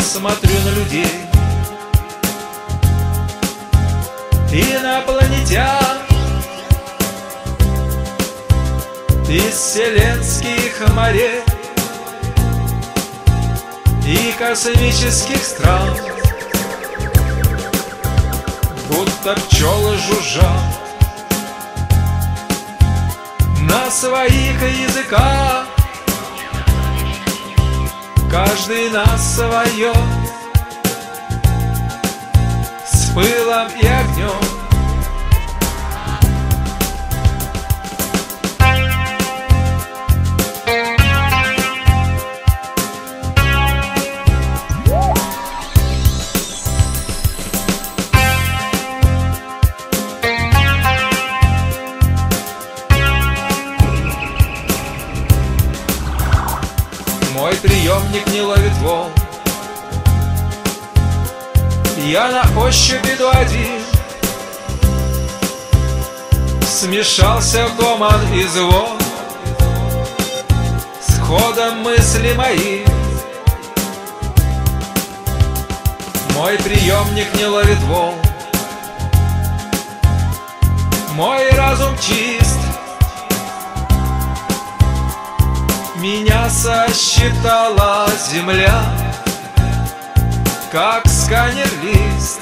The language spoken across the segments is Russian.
Смотрю на людей. Инопланетян Из вселенских морей И космических стран. Будто пчелы жужжат На своих языках Каждый на свое С пылом и Мой приемник не ловит волн. Я на ощупь иду один Смешался гомон и звон. С ходом мысли мои. Мой приемник не ловит волн. Мой разум чист Меня сосчитала земля Как сканер лист.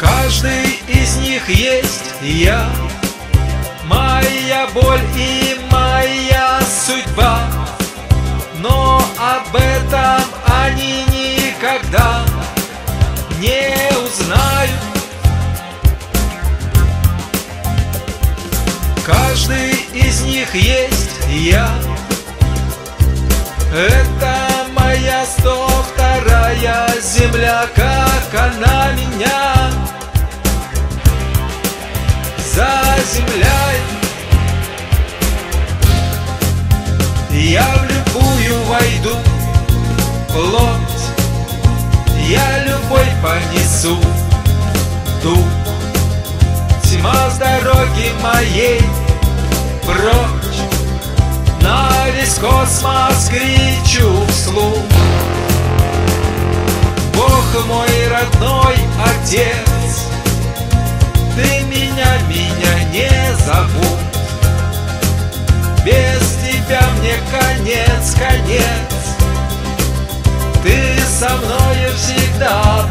Каждый из них есть я Моя боль и моя судьба Но об этом они никогда не узнают. Каждый из них есть я. Это моя сто вторая земля Как она меня заземляет Я в любую войду плоть Я любой понесу. Дух Тьма с дороги моей прочь На весь космос кричу вслух. Бог мой родной отец конец, конец. Ты со мною всегда